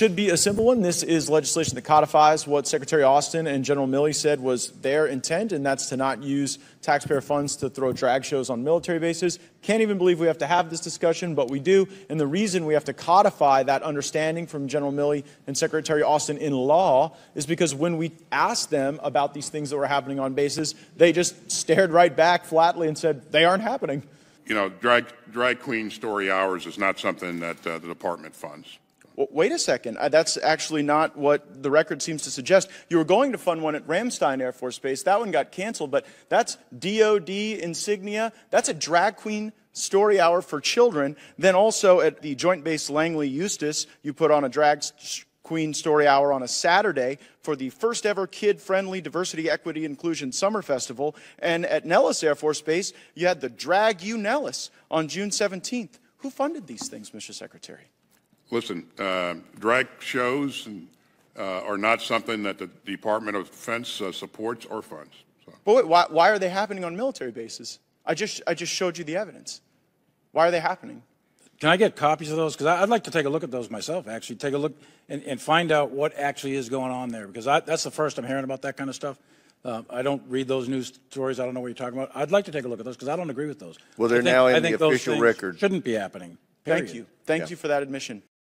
should be a simple one. This is legislation that codifies what Secretary Austin and General Milley said was their intent, and that's to not use taxpayer funds to throw drag shows on military bases. Can't even believe we have to have this discussion, but we do. And the reason we have to codify that understanding from General Milley and Secretary Austin in law is because when we asked them about these things that were happening on bases, they just stared right back flatly and said they aren't happening. You know, drag, drag queen story hours is not something that uh, the department funds. Well, wait a second. Uh, that's actually not what the record seems to suggest. You were going to fund one at Ramstein Air Force Base. That one got canceled, but that's DOD insignia. That's a drag queen story hour for children. Then also at the Joint Base Langley Eustis, you put on a drag queen story hour on a Saturday for the first ever kid friendly diversity, equity, inclusion summer festival. And at Nellis Air Force Base, you had the Drag You Nellis on June 17th. Who funded these things, Mr. Secretary? Listen, uh, drag shows and, uh, are not something that the Department of Defense uh, supports or funds. So, But wait, why, why are they happening on military bases? I just, I just showed you the evidence. Why are they happening? Can I get copies of those? Because I'd like to take a look at those myself, actually. Take a look and, and find out what actually is going on there. Because I, that's the first I'm hearing about that kind of stuff. Uh, I don't read those news stories. I don't know what you're talking about. I'd like to take a look at those because I don't agree with those. Well, they're think- now in I the think those official things record. Shouldn't be happening. Thank you. Thank Yeah. you for that admission.